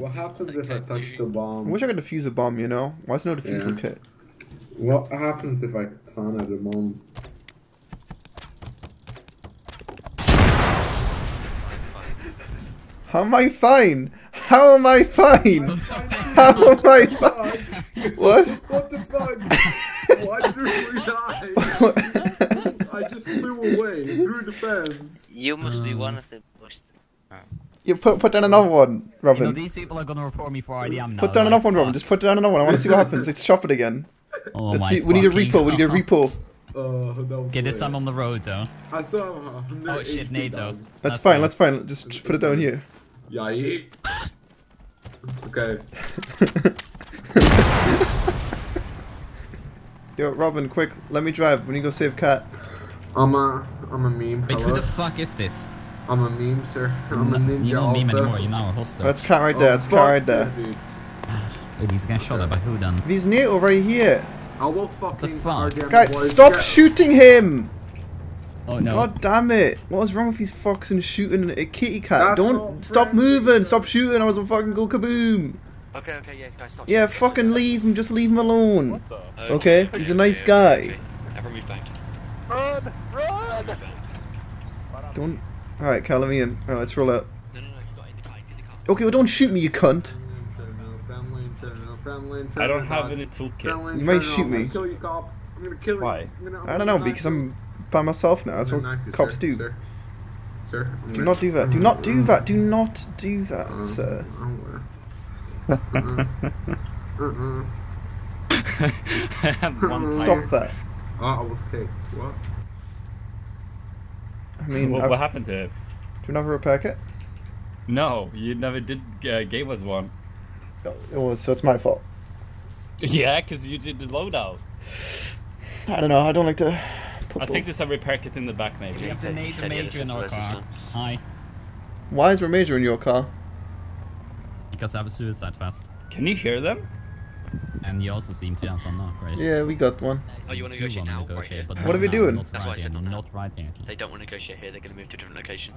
What happens if I touch the bomb? I wish I could defuse a bomb, you know? Why is no defusal Yeah. kit? What happens if I turn the bomb? How am I fine? How am I fine? How am I fine? What? What the fuck? Why did we die? I just flew away through the fence. You must be one of the most. You put put down another one, You know, Robin. these people are gonna report me for IDM now. Put down like, another one, Robin. fuck. Just put down another one. I want to see what happens. Let's chop it again. Oh Let's my see. We need a fucking repo. We need a God. repo. Oh, that was Okay, this weird. time on the road though. I saw 100 Oh shit, NATO. down. That's fine. That's fine. Just just put it down here. Yeah, yeah. Okay. Yo, Robin, quick. Let me drive. We need to go save Katt. I'm a, I'm a meme. Wait, who the fuck is this? I'm a meme, sir. I'm a ninja you don't a meme also. anymore, you're now a hoster. That's Katt right oh, there. Oh, That's Katt right there. yeah, dude. Wait, he's getting shot at by who then? He's NATO right here. I will fucking fuck? Guys, boys stop get- shooting him! Oh no. God damn it! What was wrong with these fucking shooting a kitty cat? That's Don't stop friendly, moving! Stop shooting! I was a fucking go kaboom! Okay, okay, yeah, guys, stop. Yeah, fucking leave him. Just leave him alone. Okay, Okay, he's a nice guy. okay. Everyone move back. Run! Run! Don't. All right, Cal, let me in. All right, let's roll out. No, no, no, you got in the car, he's in the car. Okay, well, don't shoot me, you cunt. I don't have any toolkit. You might shoot me. I'm gonna kill you, cop. I'm gonna kill you. Why? I'm gonna- I'm I don't know because. I'm by myself now. That's I'm what gonna knife you, cops do. Sir, sir Do not do that. Do not do that. Do not do that, Uh, sir. I'm gonna- Uh-uh. Uh-uh. I have one Stop that. Oh, I was kicked. What? I mean, What, what happened to it? do you never a repair kit? No, you never did uh, gave us one. Oh, so it's my fault. Yeah, because you did the loadout. I don't know. I don't like to. Put I bull- think there's a repair kit in the back, We maybe. have the said- NATO major in our where this is car. done. Hi. Why is there a Major in your car? Because I have a suicide vest. Can you hear them? And you also seem to have one now, right? Yeah, we got one. Oh, you want to Do negotiate wanna now? Right negotiate, here. but What not are we now, doing? Not That's why I right said here, not now. not right here. They don't want to negotiate here, they're going to move to a different location.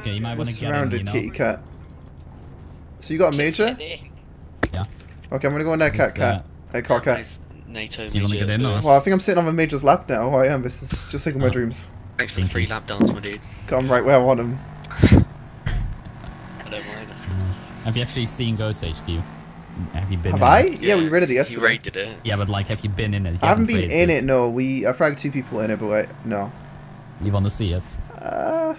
Okay, you might want to get him, surrounded, you know? kitty cat. So you got a Major? Yeah. Okay, I'm gonna go in there, cat Is, cat. Hey, car cat. NATO So you major get in, or- Well, I think I'm sitting on the Major's lap now. I am. This is just like in my Oh. dreams. Thanks for the free lap dance, my dude. Got him right where I want him. I don't mind. Have you actually seen Ghost HQ? Have you been Have in I? it? Yeah, we read it yesterday. You yesterday. rated it. Yeah, but like, have you been in it? You I haven't been in this. it. No, we. I fragged two people in it, but wait, no. You want to see it? Uh,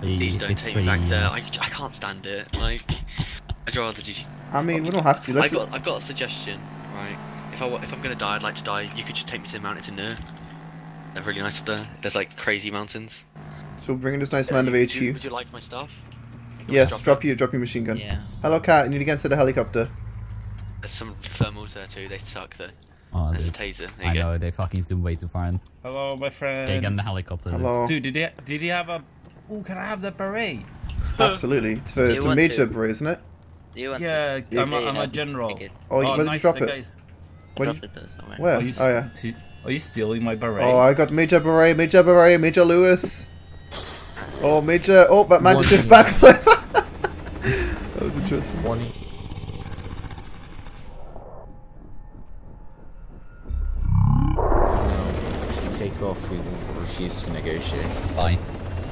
Please don't It's take me back pretty, there. uh, I, I can't stand it. Like, I'd rather just. I mean, we don't have to. I Let's. got, I've got a suggestion, right? If I, if I'm gonna die, I'd like to die. You could just take me to the mountains in Nur. They're really nice up there. There's like crazy mountains. So bringing this nice man of Would you, would you like my stuff? Yes, Drop drop your drop your machine gun. Yes. Hello, cat. You need to get into the helicopter. There's some thermals there too. They suck though. Oh, There's a taser. There you I go. know, they fucking zoom way too far in. Hello, my friend. Okay, get in the helicopter. dude. Hello. Dude, did he did he have a? Oh, can I have the beret? Absolutely. It's, for, it's a major to. beret, isn't it? You want Yeah, Yeah, I'm, a, yeah, I'm yeah. a general. Take it. Oh, you- oh, where did you nice, drop it? guys- Where Drop did it there somewhere. Where? Are you, Oh yeah. are you stealing my beret? Oh, I got Major Beret, Major Beret, Major Lewis. Oh, Major. Oh, but man just did a backflip. that was interesting. One. No, if you take off, we will refuse to negotiate. Bye.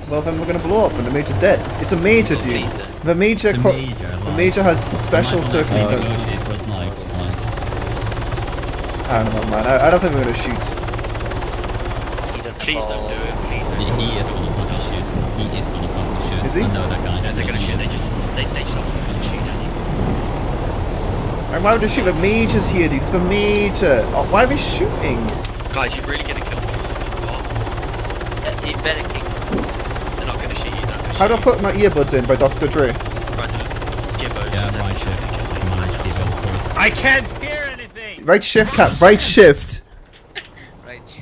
Well, then we're gonna blow up, and the Major's dead. It's a Major, dude. please. The Major. It's a co- major, the Major has special Might wanna actually circumstances. negotiate for his like, I don't know, man. I, I don't think we're gonna shoot. Please don't do it. Please don't. he, he is gonna fucking shoot. He is gonna fucking shoot. Is he? I know that guy. No, they're gonna shoot. They just they they just often shoot at you. Why would they shoot? The Major's here, dude. It's the Major. Oh, why are they shooting? Guys, you're really gonna kill me. What? Uh, you better kill them. They're not gonna shoot you. Not gonna How do I put my earbuds in by Dr. Dre? you. Right, the Gibbo. Yeah, they're right not shift. gonna Come on, let's give it a first. I can't hear anything. Right shift, cat. Right shift. kill you. Right.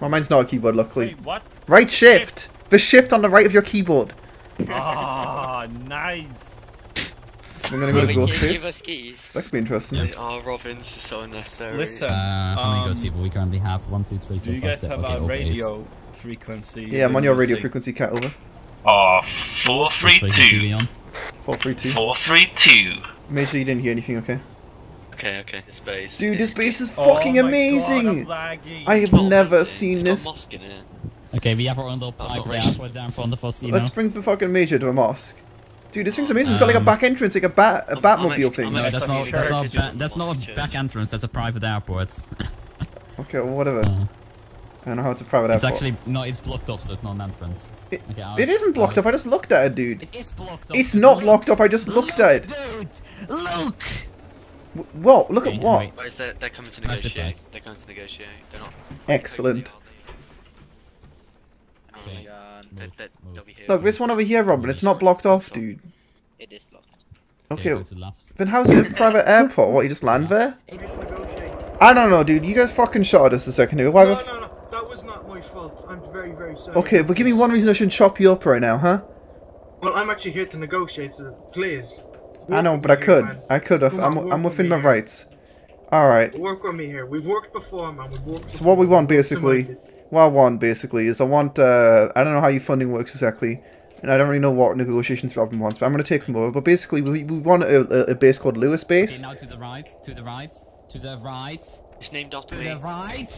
My mine's not a keyboard, luckily. Wait, what? Right shift. The shift on the right of your keyboard. Ah, nice. So I'm gonna go to Wait, Ghost give, give us Space. keys. That could be interesting. Yeah. Oh, Robin, this is so unnecessary. Listen, Uh, how many um, ghost people we currently have? One, two, three, do you five, guys six. have okay, a radio? eight. Radio frequency? Yeah, I'm on your radio frequency, cat. Over. Oh, four, Which three, frequency two. we on? Four, three, two. Four, three, two. Make sure you didn't hear anything, okay? Okay, okay. This base. Dude, this base is Oh fucking my God, amazing! I'm. I have it's not never amazing. seen It's this. got mosque in it. Okay, we have our own little That's private not racist. airport down front of us, you Let's know. bring the fucking major to a mosque. Dude, this thing's amazing. It's got like a Um, back entrance, like a bat, a I'm- I'm Batmobile thing. I'm No, that's not, that's not, churches ba- that's not a back entrance, that's a private airport. Okay, well, whatever. Uh, I don't know how it's a private it's airport. It's actually, no, it's blocked off, so it's not an entrance. It- Okay, I'll- It isn't blocked I'll- off. I just looked at it, dude. It is blocked off. It's not blocked off. I just looked at it. Dude, look! W- Whoa, look Okay, at what? anyway. But they're, they're coming to negotiate. They're going to negotiate. They're not. Excellent. Okay. Move, they, uh, move. they'll be here. Look, this one over here, Robin. It's not blocked off, dude. It is blocked. Okay, go to the left. then how's it a private airport? What, you just land there? I don't know, dude. You guys fucking shot at us a second ago. Why No, the f- no, no. That was not my fault. I'm very, very sorry. Okay, but give me one reason I shouldn't chop you up right now, huh? Well, I'm actually here to negotiate, so please. I know, but I could. here, man. I could have. Come I'm, I'm within my here. rights. Alright. Work with me here. We've worked before, man. We've worked. So what we want, We've worked some basically, what I want, basically, is I want, uh, I don't know how your funding works exactly, and I don't really know what negotiations Robin wants, but I'm going to take them over. But basically, we, we want a, a, a base called Lewis Okay, Base. now to the right, to the right, to the right, It's named after to me. the right.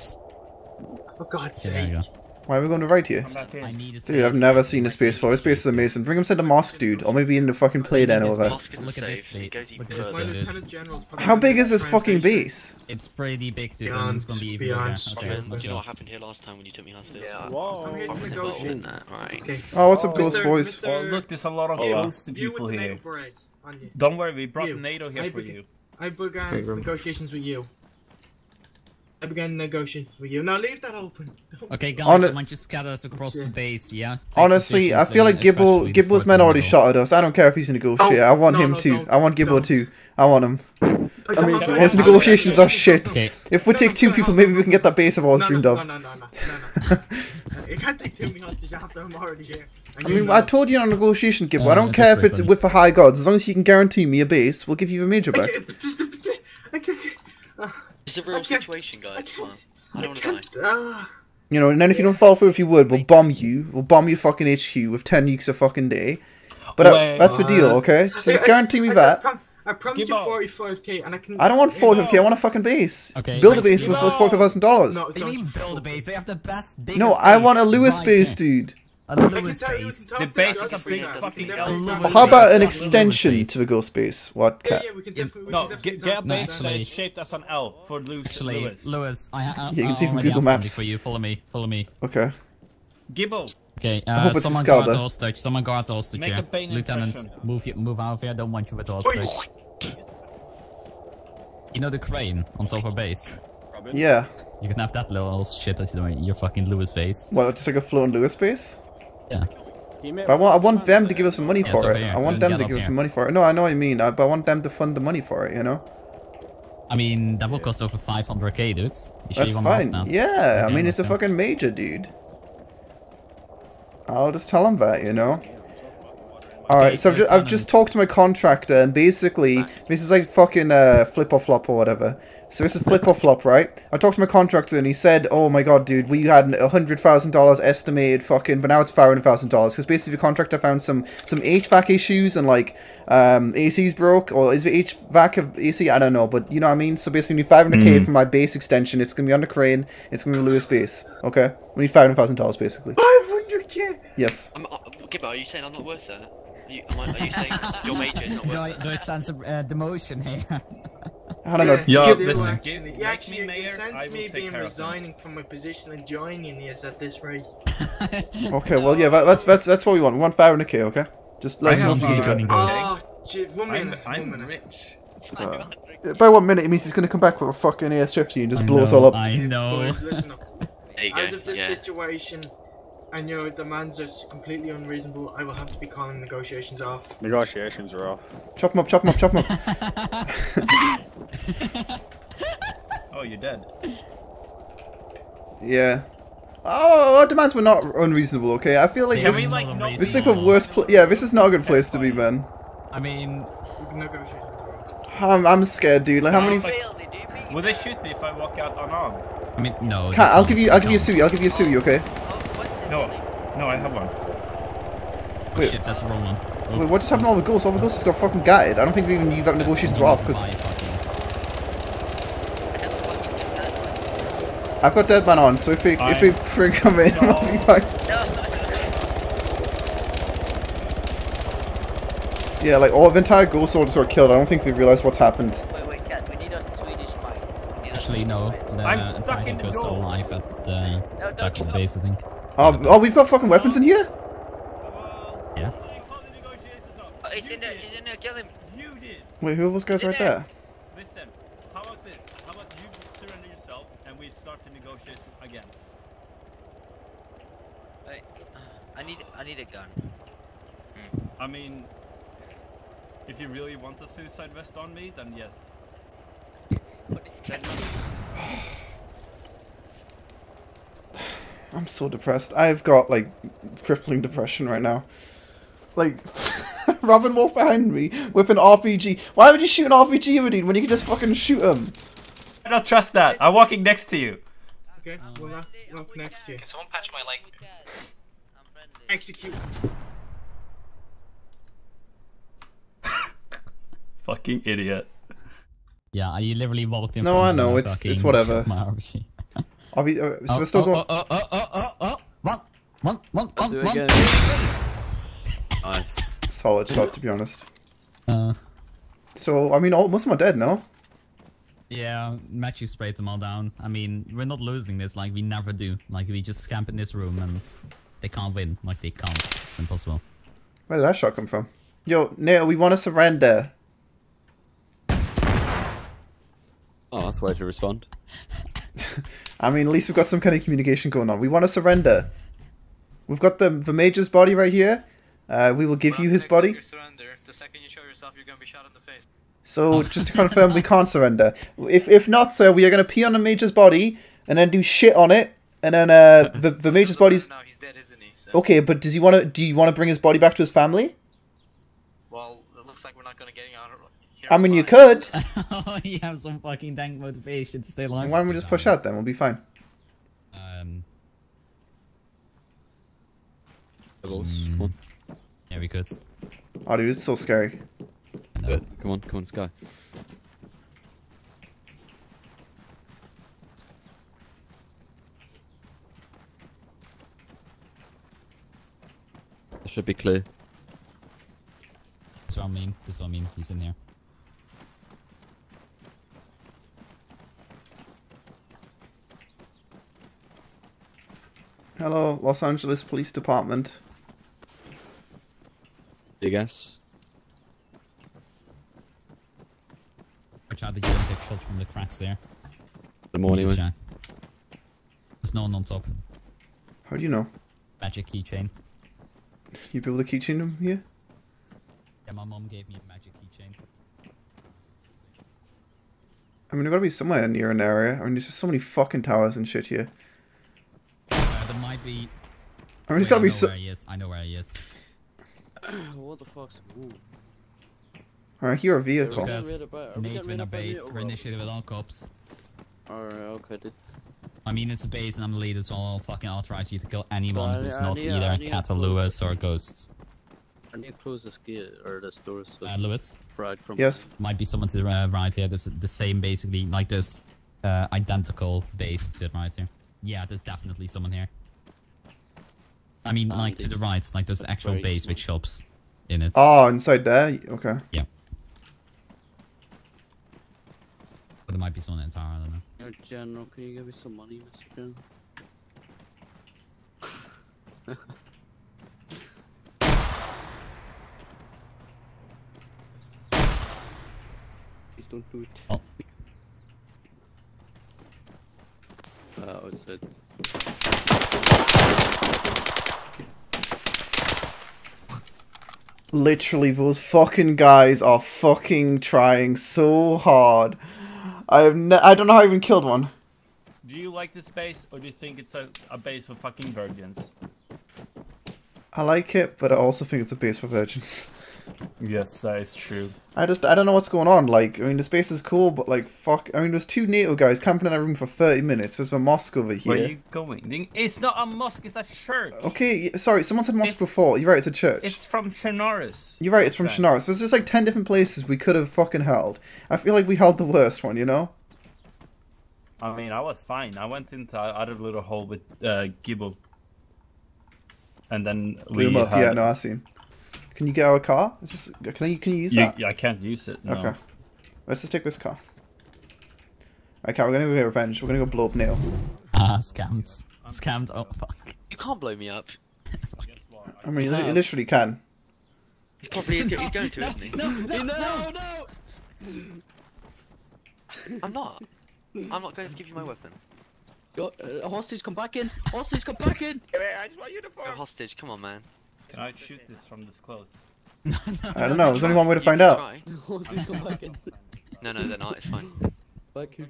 For God's Okay, sake. go. Why are we going to right here? I need a Dude, I've never seen a space before. This space is amazing. Bring him to the mosque, dude. Or maybe in the fucking play den This over there. Look at this safe. It state. goes even Look at this My further. state. lieutenant general's probably How big is this fucking fix it. base? It's pretty big, dude, Beyond- it's gonna be even bigger. beyond Okay, Robin, let's do you know what happened here last time when you took me hostage? Yeah. I'm Whoa. here I to was in negotiate. that, right? Okay. Oh, what's up, Mr. Ghost Boys? Mr. Oh, look, there's a lot of ghost people here. naval berets on you. Don't worry, we brought You. NATO here I for began- you. I began negotiations with you. I began negotiations with you. Now leave that open. Okay, guys, On I it- want you scattered across the base, yeah? Take Honestly, I feel like Gibbo, especially Gibbo's towards men already shot at us. I don't care if he's a negotiator. I want no, him no, too. don't, I want Gibbo don't. too. I want him. I come on, His negotiations are shit. Okay, If we take two people, maybe we can get that base of ours No, dreamed no, of. no, no, no, no, no. You can't take two me hostage after I'm already here. I mean, I told you on negotiation, Gibbo. I Uh, don't care if it's very with the high gods. As long as you can guarantee me a base, we'll give you a major back. can't- I can't. uh, It's a real situation, guys. Come on. I don't want to die. Uh, You know, and then if you don't fall through, if you would, we'll bomb you. We'll bomb your fucking HQ with 10 nukes a fucking day. But uh, Wait. that's the deal, okay? So just guarantee me I- I that. prom- I promised Give you up. 45k, and I can. I don't want you 45k, I want a fucking base. Okay, Build a base give with those $45,000. No, What do you mean don't. build a base? We have the best, biggest No, I want a Lewis base, dude. A I can Lewis tell base. what The base is a big you fucking We L. Lewis How about an extension to the ghost base? What? Yeah, yeah, we can Yeah. definitely. we No, can get, get a talk No, base about that actually- is shaped as an L for Lewis. Actually, Lewis. Lewis, I, I, you can I see from already Google have something Maps. For you, follow me, follow me. Okay. Gibbo, Okay, hope uh, it's a someone skull, guard the hostage. Someone guard the hostage Make here. a Bane Lieutenant, impression. move you, move out of here. I don't want you with the hostage. You know the crane on top of our base. Yeah. You can have that little shit as your your fucking Lewis base. Well, just like a floating Lewis base? Yeah. But I want, I want them to give us some money Yeah, for it. here. I want them to up give us some money for it. No, I know what you mean, uh, but I want them to fund the money for it, you know? I mean, that will cost over 500k, dude. You That's fine. that? Yeah, I mean, it's a fucking major, dude. I'll just tell them that, you know? Alright, so I've, ju- I've just talked to my contractor, and basically, this is like fucking uh, flip or flop or whatever. So this is flip or flop, right? I talked to my contractor, and he said, "Oh my god, dude, we had a hundred thousand dollars estimated, fucking, but now it's five hundred thousand dollars because basically the contractor found some some HVAC issues and like um AC's broke or is it HVAC of AC? I don't know, but you know what I mean. So basically, we need five hundred k for my base extension. It's gonna be on the crane. It's gonna be Lewis base. Okay, we need five hundred thousand dollars basically. 500k. Yes. I'm, uh, Gibbo, are you saying I'm not worth that? Are you, am I, are you saying your major is not worth Do I, that? do I sense a uh, demotion here? I don't know. Yeah, Give- you listen, actually. give- You make actually, me mayor, sense I will me take being care of resigning from my position and joining you at this rate. Okay, well, yeah, that, that's that's that's what we want. We want five hundred k. Okay, just let us know have, if you can do it. Oh, gee, one I'm, I'm minute. rich. Uh, by one minute, it means he's gonna come back with a fucking AS-50 and just I blow us all up. I know. Boys, listen up. As go. of this Yeah. situation, and your demands are completely unreasonable, I will have to be calling negotiations off. Negotiations are off. Chop him up, chop him up, chop him up. Oh, you're dead. yeah. Oh, oh our demands were not unreasonable. Okay, I feel like Can this, we, like, not this is like the worst. Pl- yeah, this is not a good place to be, man. I mean, Negotiations. I'm, I'm scared, dude. Like how many? Will they shoot me if I walk out unarmed? I mean, no. Can't, I'll give you, I'll give you a suit. I'll give you a suit. Okay. What the- No, no, I have one. Oh Wait. shit, that's the wrong one. Wait, what just happened to all the ghosts? All the ghosts got fucking gutted. I don't think we even you got negotiations were off because Bye, fucking- I have a fucking dead I've got dead man on. So if we if I- we bring him in, we'll be fine. No. Yeah, like all the entire ghost soldiers were killed. I don't think we've realized what's happened. Wait, wait, Katt, we need a Swedish mine. We need a Actually, no. The I'm entire stuck in the ghost door. alive at the No, back of go. base, I think. Oh, oh, we've got fucking weapons in here. Yeah. Oh, he's in there. He's in there. Kill him. You did. Wait, who are those guys right there? there? Listen, how about this? How about you surrender yourself and we start the negotiations again? Wait. I need. I need a gun. I mean, if you really want the suicide vest on me, then yes. What is Katt? I'm so depressed. I've got like crippling depression right now. Like Robin Wolf behind me with an RPG. Why would you shoot an RPG, Aberdeen, when you can just fucking shoot him? I don't trust that. I'm walking next to you. Okay, um, we'll walk, walk next to you. Can someone patch my leg? Execute. Fucking idiot. Yeah, I literally walked in No, front I of know, my it's- it's fucking- whatever. My RPG. Are we, uh, so Oh, we're still oh, going. Oh, oh, oh, oh, oh, oh. One, one, one, one, one. again. nice. Solid shot, to be honest. Uh, So I mean, all, most of them are dead now. yeah, Matthew sprayed them all down. I mean, we're not losing this like we never do. Like, we just camp in this room and they can't win. Like, they can't. It's impossible. Where did that shot come from? Yo, Neo, we want to surrender. Oh, that's a way to respond. I mean, at least we've got some kind of communication going on. We want to surrender. We've got the the major's body right here. Uh, we will give you his body. The second you show yourself, you're gonna be shot in the face. So just to confirm, we can't surrender. If if not, sir, we are going to pee on the major's body and then do shit on it, and then uh, the the major's body's No, he's dead, isn't he? So, okay. But does he want to? Do you want to bring his body back to his family? Well, it looks like we're not gonna get out of here. I mean, you alive. could. you have some fucking dank motivation to stay alive. Why don't we just push out then? We'll be fine. Um, Levels. Mm. Yeah, we could. Oh, dude, it's so scary. I know. Do it. Come on, come on, Sky. It should be clear. That's what I mean. That's what I mean. He's in there. Hello, Los Angeles Police Department. You guess? Watch out that you don't shot from the cracks there. The morning Just one. check. There's no one on top. How do you know? Magic keychain. You build a keychain him here? Yeah, my mom gave me a magic keychain. I mean, there gotta be somewhere near an area. I mean, there's just so many fucking towers and shit here. There might be. I mean, there's Wait, gotta I be so. where he is. I know where he is. what the fuck's... Ooh. Alright, here a vehicle. Okay. Because rid of- are we Nate's in rid a base. We're initiated with all cops. Alright, okay. Did... I mean, it's a base and I'm the leader, so I'll fucking authorize you to kill anyone Well, who's I not either I Katt or Lewis or Ghosts. I need to close the ski or the stores. So Uh, Lewis? right from Yes. Might be someone to the uh, right here. There's the same, basically, like this uh, identical base to the right here. Yeah, there's definitely someone here. I mean, like to the- the right, like there's the actual very base with shops in it. Oh, inside there? Okay. Yeah. But there might be someone in the tower, I don't know. Yo, General, can you give me some money, Mr. General? Please don't do it. Oh. Uh, outside. Literally, those fucking guys are fucking trying so hard. I have ne- I don't know how I even killed one. Do you like this base, or do you think it's a, a base for fucking virgins? I like it, but I also think it's a base for virgins. Yes, that is true. I just I don't know what's going on. Like I mean, the space is cool, but like fuck. I mean, there's two NATO guys camping in a room for thirty minutes. There's a mosque over here. Where are you going? It's not a mosque, it's a church. Okay, sorry. Someone said mosque It's- before. You're right. It's a church. It's from Chernarus. You're right. It's from Okay. Chernarus. There's just like ten different places we could have fucking held. I feel like we held the worst one. You know. I mean, I was fine. I went into other little hole with uh, Gibbo. And then we him up. had... Yeah. No, I seen. Can you get our car? Is this, can you can you use You, that? Yeah, I can't use it. No. Okay. Let's just take this car. Okay, we're gonna go get revenge. We're gonna go blow up Neil. Ah, scammed. Scammed. Oh fuck. You can't blow me up. I mean, you li- you literally can. He's probably he's going to, isn't he? No, no, no! I'm not. I'm not going to give you my weapon. Yo, uh, hostage, come back in! Hostage, come back in! Wait, I just want uniforms. hostage, come on, man. Can I shoot this from this close? no, no, I don't know. There's only one way to find out. try. Hostage, come back in! No, no, they're not. It's fine. Back in.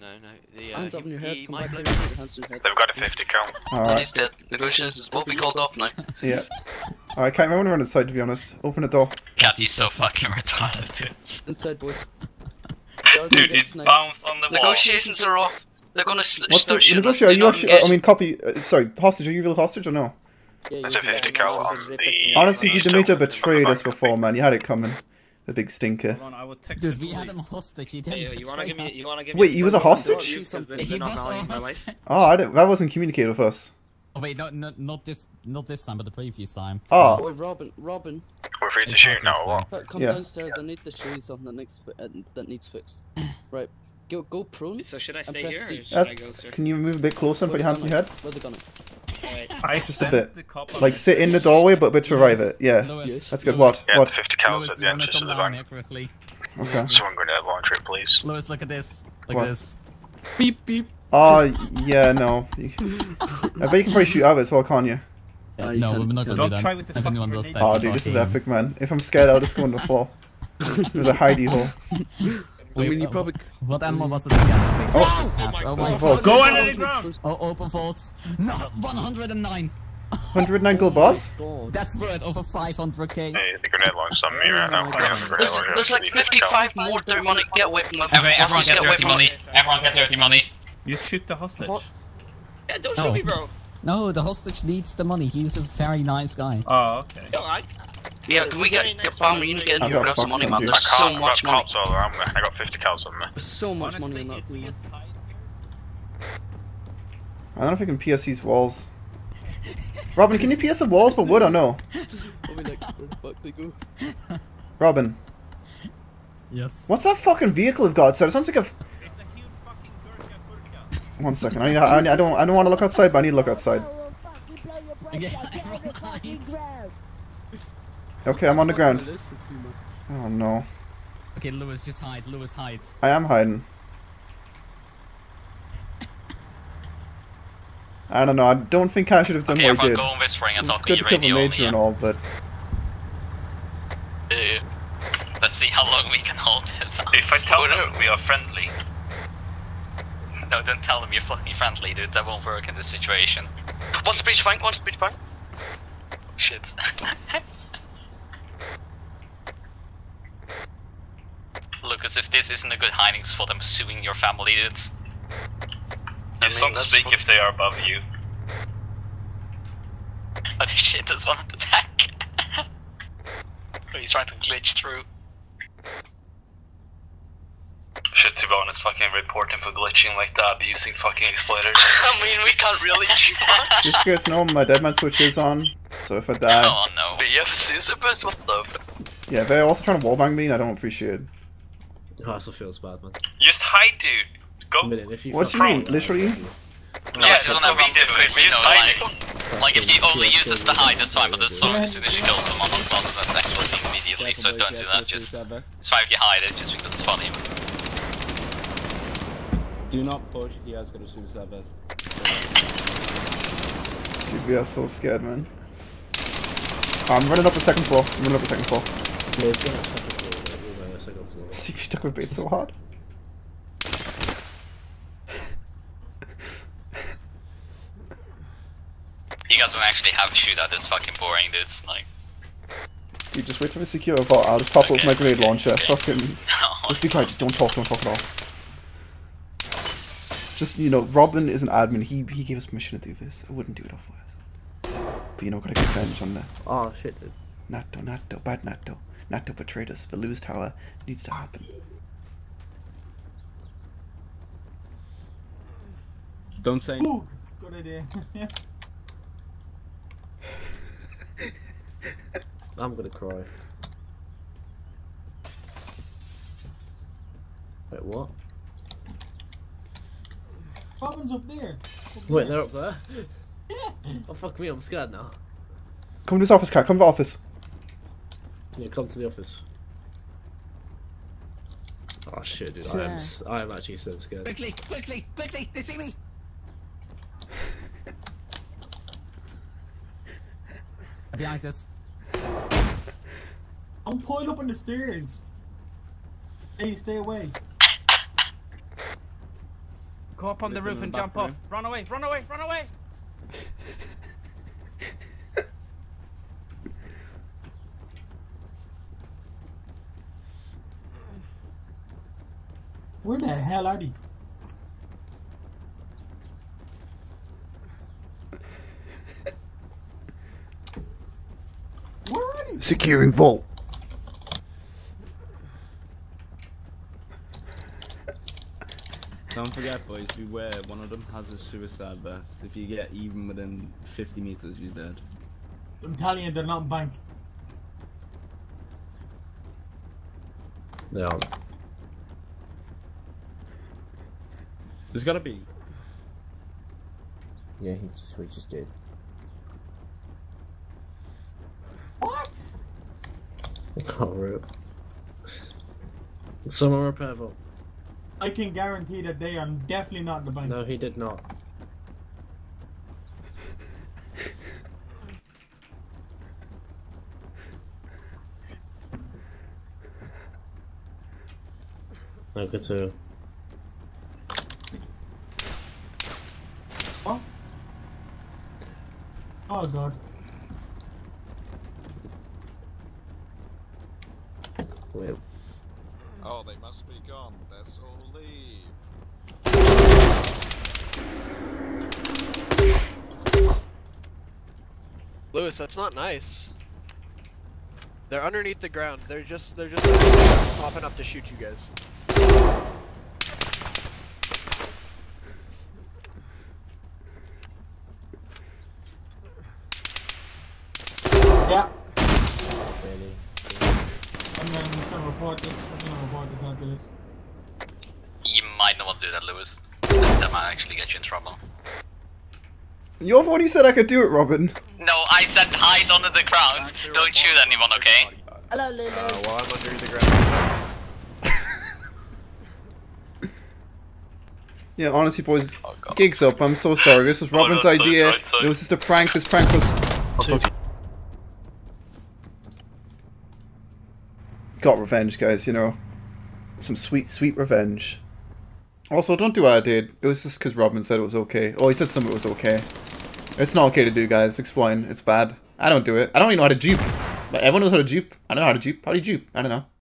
No, no. The, uh, Hands up on your head, he come might back blow in. me Put up. your hands on your head. They've got a 50 count. All right. the negotiations will be called off now. Yeah. All right, can't remember run inside to be honest. Open the door. Katt, he's so fucking retarded, dude. Inside, boys. Dude, it bounced on the wall. Negotiations are off. They're gonna sl- What's the start shooting us. Are you actually? I mean, copy. Uh, sorry, hostage. Are you real hostage or no? Yeah, There's a 50 cal on the. Honestly, east the Demeter over- betrayed us before, man. You had it coming. The big stinker. Hold on, I will text Dude, we had him hostage. He didn't. Hey, you wanna give me? us. You wanna give Wait, me? he was a hostage? Shoot something. They're He was a hostage. Oh, I didn't, that wasn't communicated with us. Oh wait, no, no, not this, not this time, but the previous time. Oh, Boy, Robin, Robin, We're free to shoot now or what? come Yeah. downstairs. I need to show you something that needs uh, that needs fixed. Right, go go prone. So should I stay here or should Uh, I go, sir? can you move a bit closer and put your hands on your head? Where the gun? Alright. I Just a bit. the cop Like sit in the doorway, but a bit to right it. Yeah, Lewis, that's good. Lewis, What? Yeah, the What? 50 cals Lewis, at the you wanna entrance come of the down van. here quickly? Okay. Someone grenade launcher, please. Lewis, look at this. Look What? at this. Beep beep. Oh, yeah, no. I bet you can probably shoot out as well, can't you? Yeah, you no, can- we're not gonna Don't do that. try with the if anyone fucking does Oh, dude, this is epic, man. If I'm scared, I'll just go on the floor. There's a hidey hole. I mean, you uh, probably. What animal was it again? Oh. It's. Oh, my a vault. Go under ground! Oh, open vaults. No, 109. 109 gold boss? That's worth over 500k. Hey, the grenade launcher's on me right now. I have a grenade There's, there's like 55 more dirty money. Get away from my Everyone, everyone Get get away dirty from my- money. Everyone get dirty money. You shoot the hostage. What? Yeah, don't shoot Oh. me, bro. No, the hostage needs the money. He's a very nice guy. Oh, okay. Yo, I. Yeah, can we get get family? You need to get in here got some money, man. There's so can't, much I've got money. cops all around me. I got 50 cals on me. There's so much Honestly, money in that if thing. he man. is tied here- I don't know if I can pierce these walls. Robin, can you pierce the walls for wood or no? I'll be like, where the fuck they go? Robin, Yes. what's that fucking vehicle you've got outside? It sounds like a. f- It's a huge fucking Gurkha Gurkha. One second. I, need, I, I don't. I don't want to look outside, but I need to look outside. Okay, I'm on the ground. Oh no, Okay, Lewis, just hide. Lewis hides. I am hiding. I don't know. I don't think I should have done Okay, what I did. go on whispering It's good to to your cover radio. major and all, but Uh, let's see how long we can hold this. If I tell them we are friendly, No, don't tell them you're fucking friendly, dude. That won't work in this situation. One speech bank, one speech bank. Shit. Lucas, if this isn't a good hiding spot, I'm suing your family, dudes. you mean, don't speak if they are above you. Oh shit, there's one at the back. oh, he's trying to glitch through. Should to be honest, fucking report him for glitching like that, abusing fucking exploiters. I mean, we can't really do that. just you guys know my dead man switch is on. So if I die, Oh no. But yeah, Sisyphus, what the? yeah, they're also trying to wallbang me, and I don't appreciate it. It also feels bad, man. Just hide, dude. Go. Minute, if you What do you mean? Literally? No, Yeah, just that's whenever what you do I'm it, doing. you know, Just like, like if he only uses to hide, that's fine, but as soon as soon as you kill someone on top, that's actually immediately, so don't do that, just, it's fine if you hide it, just because it's funny. Do not push, he has got a suicide vest. Dude, we are so scared, man. Um, I'm running up the second floor. I'm running up the second floor. Yeah, it's gonna have second floor, like, with, uh, second floor. See if you took my bait so hard. You guys don't actually have to shoot at this fucking boring, dude, like... Dude, just wait till we secure a vault. I'll just pop up with my grenade launcher. Fucking. Just be quiet. Just don't talk. Don't talk at all. Just you know, Robin is an admin. He he gave us permission to do this. I wouldn't do it otherwise. But you know, gotta get revenge on the Oh shit, dude. Nato, Nato, bad Nato. to betrayed us. The lose tower needs to happen. Don't say. Ooh, good idea. I'm gonna cry. Wait, what? Robin's up there. Wait, they're up there? Oh fuck me, I'm scared now. Come to this office, cat. Come to the office. Yeah, come to the office. Oh shit, dude, I am, s- I am actually so scared. Quickly, quickly, quickly! They see me. Behind us. I'm pulling up on the stairs. Hey, stay away. Go up on the roof and back jump off. room. Run away, run away, run away! Where the hell are they? Where are they? Securing vault. Don't forget, boys, beware. One of them has a suicide vest. If you get even within 50 meters, you're dead. I'm telling you, they're not bank. They aren't. There's gotta be. Yeah, he just we just did. What? Oh, rip. Someone repair vault. I can guarantee that they are definitely not the bank. No, he did not. No, good too. Oh. Oh god. Wait. Oh, they must be gone. Let's all leave. Lewis, that's not nice. They're underneath the ground. They're just they're just popping up to shoot you guys. Yeah. Really? And then I'm gonna report this. I'm gonna report this after this. You might not want to do that, Lewis. That might actually get you in trouble. You're the one who said I could do it, Robin. No, I said hide under the ground. Don't shoot anyone, okay? Hello, Lulu. Uh, while I'm under the ground. Yeah, honestly, boys, gigs up. I'm so sorry. This was Robin's no, sorry, idea. sorry, sorry. It was just a prank. This prank was. Got revenge, guys. You know, some sweet, sweet revenge. Also, don't do what I did. It was just because Robin said it was okay. Oh, he said something was okay. It's not okay to do, guys. Explain. It's bad. I don't do it. I don't even know how to dupe. But everyone knows how to dupe. I don't know how to dupe. How do you dupe? I don't know.